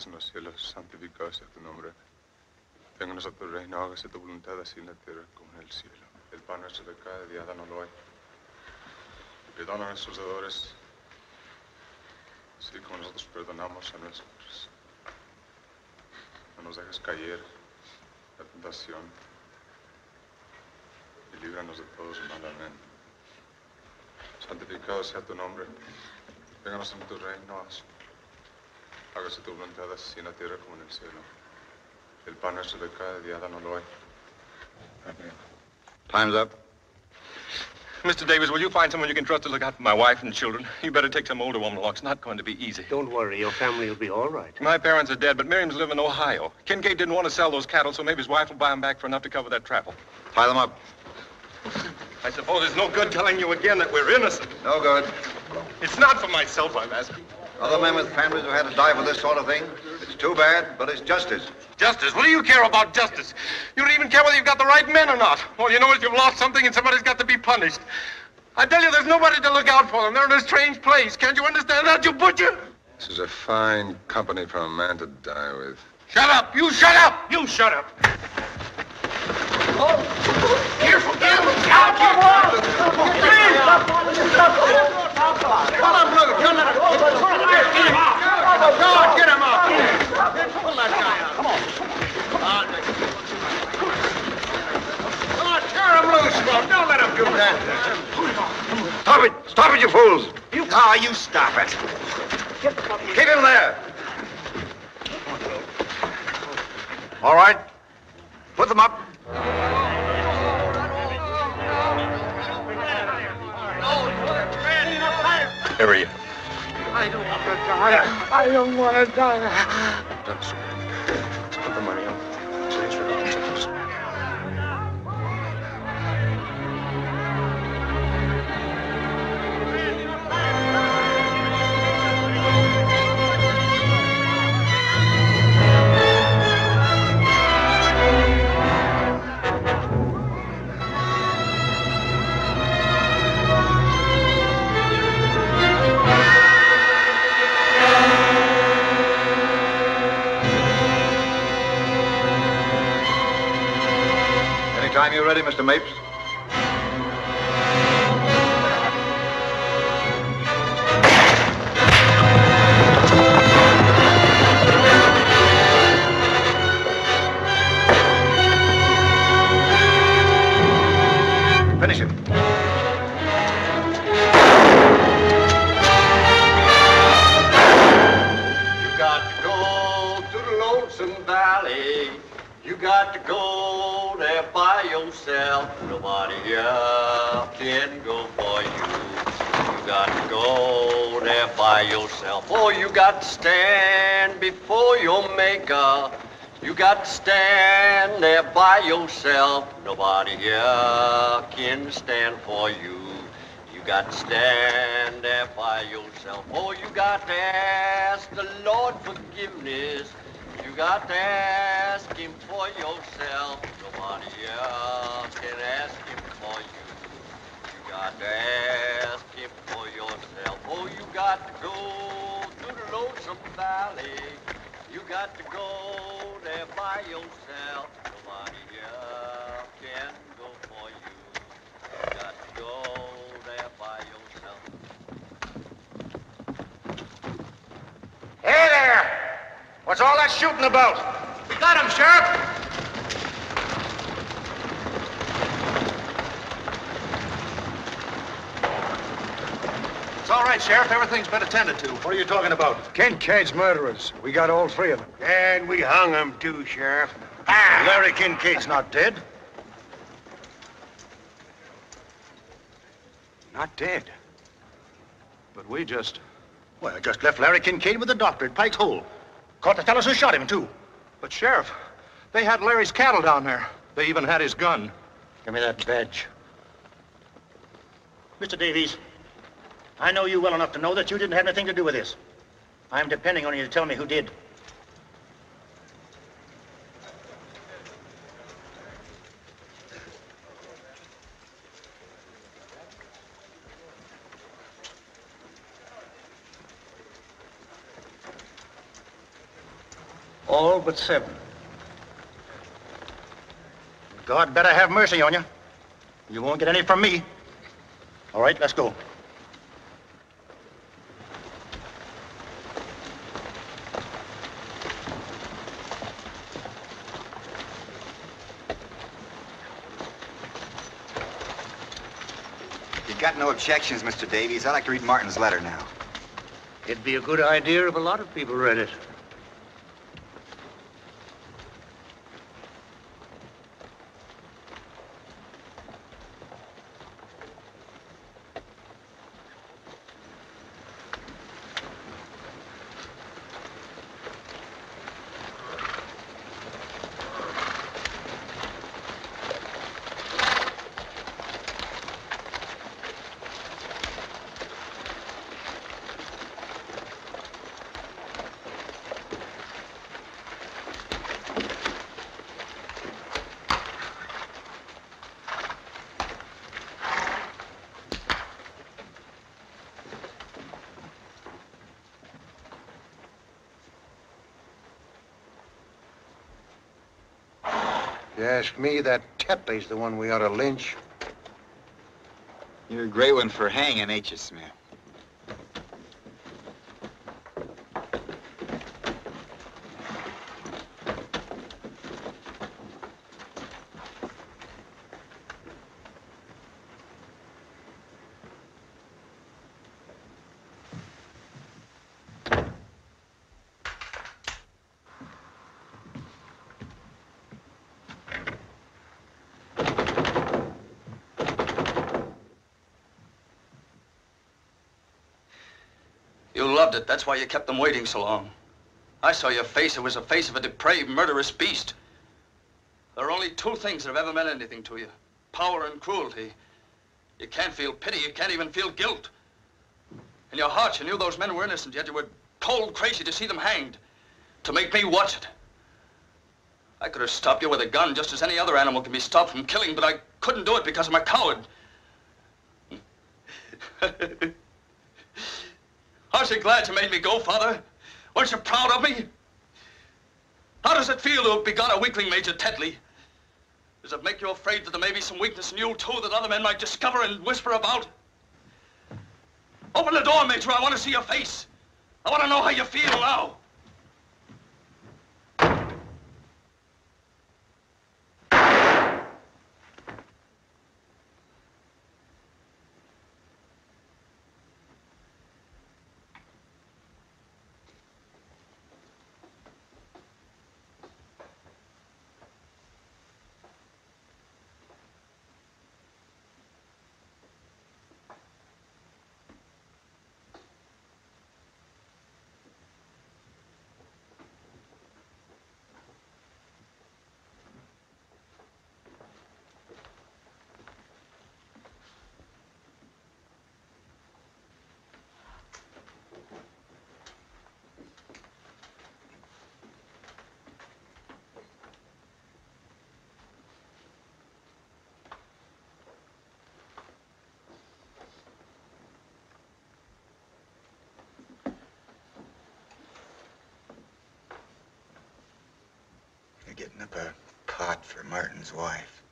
Estás en los cielos, santificado sea tu nombre. Venga a nosotros reino, hágase tu voluntad así en la tierra como en el cielo. El pan nuestro de cada día, danoslo hoy. Perdona a nuestros deudores, así como nosotros perdonamos a nuestros. No nos dejes caer la tentación y líbranos de todos mal. Amén. Santificado sea tu nombre. Venga a nosotros tu reino, Hágase tu voluntad así en la tierra como en el cielo. El pan nuestro de cada día, danoslo hoy. Amén. Time's up. Mr. Davies, will you find someone you can trust to look out for my wife and children? You better take some older woman along. It's not going to be easy. Don't worry, your family will be all right. My parents are dead, but Miriam's living in Ohio. Kincaid didn't want to sell those cattle, so maybe his wife will buy them back for enough to cover that travel. Tie them up. I suppose it's no good telling you again that we're innocent. No good. It's not for myself I'm asking. Other men with families have had to die for this sort of thing. It's too bad, but it's justice. Justice? What do you care about justice? You don't even care whether you've got the right men or not. All you know is you've lost something and somebody's got to be punished. I tell you, there's nobody to look out for them. They're in a strange place. Can't you understand that, you butcher? This is a fine company for a man to die with. Shut up! You shut up! You shut up! Careful, Stop it! Stop it, you fools! You, ah, you stop it. Keep him there. All right. Put them up. Where are you? I don't want to die. I don't want to die. Put ready, Mr. Mapes. Finish him. You got to go to the lonesome valley. You got to go there by yourself. Nobody else can go for you. You got to go there by yourself. Oh, you got to stand before your maker. You got to stand there by yourself. Nobody else can stand for you. You got to stand there by yourself. Oh, you got to ask the Lord forgiveness. You got to ask him for yourself. Nobody else can ask him for you. You got to ask him for yourself. Oh, you got to go to the lonesome valley. You got to go there by yourself. Nobody else can go for you. You got to go there by yourself. Hey there! What's all that shooting about? We got him, Sheriff. It's all right, Sheriff. Everything's been attended to. What are you talking about? Kincaid's murderers. We got all three of them. And we hung them too, Sheriff. Ah. Larry Kincaid's not dead. Not dead. But we just... Well, I just left Larry Kincaid with the doctor at Pike's Hole. Caught the fellows who shot him, too. But, Sheriff, they had Larry's cattle down there. They even had his gun. Give me that badge. Mr. Davies, I know you well enough to know that you didn't have anything to do with this. I'm depending on you to tell me who did. All but seven. God better have mercy on you. You won't get any from me. All right, let's go. You've got no objections, Mr. Davies. I'd like to read Martin's letter now. It'd be a good idea if a lot of people read it. You ask me, that Tetley's the one we ought to lynch. You're a great one for hanging, ain't you, Smith? You loved it. That's why you kept them waiting so long. I saw your face. It was the face of a depraved, murderous beast. There are only two things that have ever meant anything to you. Power and cruelty. You can't feel pity. You can't even feel guilt. In your heart, you knew those men were innocent, yet you were cold crazy to see them hanged. To make me watch it. I could have stopped you with a gun just as any other animal can be stopped from killing, but I couldn't do it because I'm a coward. Aren't you glad you made me go, Father? Weren't you proud of me? How does it feel to have begun a weakling, Major Tetley? Does it make you afraid that there may be some weakness in you, too, that other men might discover and whisper about? Open the door, Major. I want to see your face. I want to know how you feel now. Getting up a pot for Martin's wife.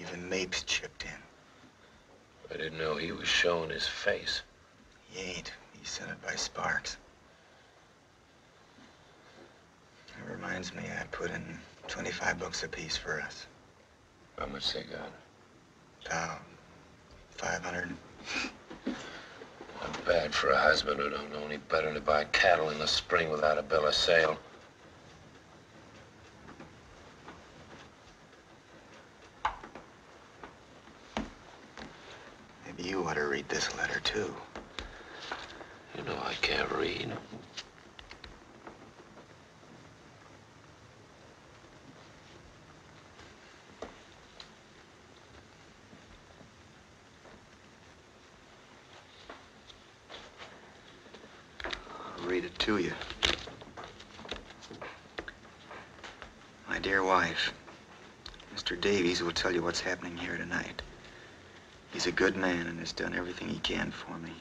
Even Mapes chipped in. I didn't know he was showing his face. He ain't. He sent it by Sparks. It reminds me I put in 25 bucks apiece for us. How much they got? About 500. Bad for a husband who don't know any better to buy cattle in the spring without a bill of sale. Maybe you ought to read this letter, too. You know I can't read. I'll read it to you. My dear wife, Mr. Davies will tell you what's happening here tonight. A good man and has done everything he can for me.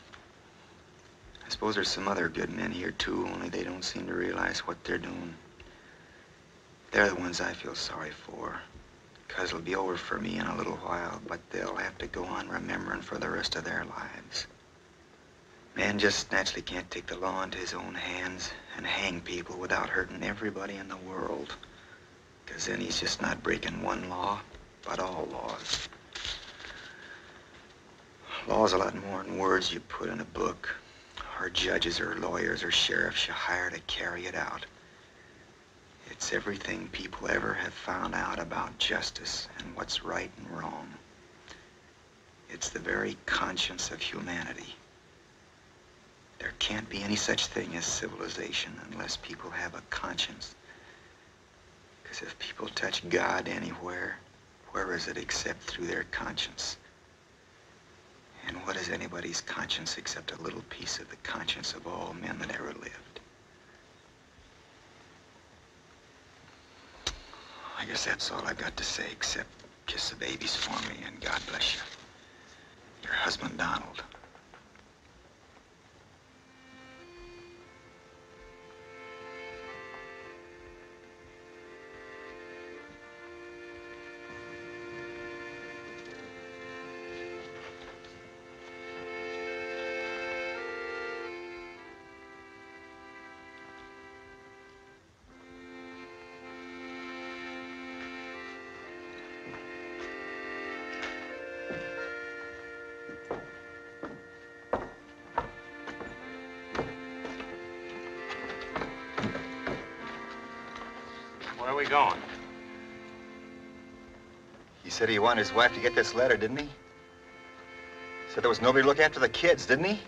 I suppose there's some other good men here, too, only they don't seem to realize what they're doing. They're the ones I feel sorry for. Because it'll be over for me in a little while, but they'll have to go on remembering for the rest of their lives. Man just naturally can't take the law into his own hands and hang people without hurting everybody in the world. Because then he's just not breaking one law, but all laws. Law's a lot more than words you put in a book, or judges or lawyers or sheriffs you hire to carry it out. It's everything people ever have found out about justice and what's right and wrong. It's the very conscience of humanity. There can't be any such thing as civilization unless people have a conscience. Because if people touch God anywhere, where is it except through their conscience? And what is anybody's conscience except a little piece of the conscience of all men that ever lived? I guess that's all I've got to say except kiss the babies for me and God bless you. Your husband, Donald. We going? He said he wanted his wife to get this letter, didn't he? Said there was nobody to look after the kids, didn't he?